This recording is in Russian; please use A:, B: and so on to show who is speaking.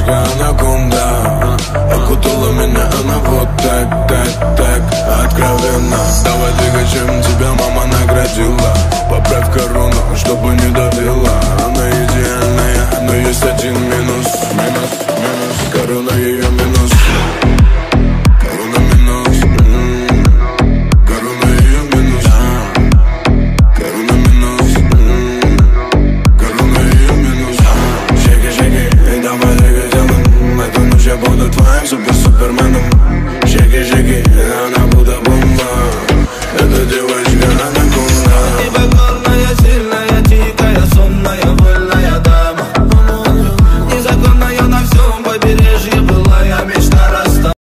A: Девочка анаконда Окутала меня она вот так, так, так. Откровенно. Давай двигай, чем тебя мама наградила. Поправь корону, чтобы не давила. Она идеальная, но есть один минус. Минус, минус. Корона ее Super superman.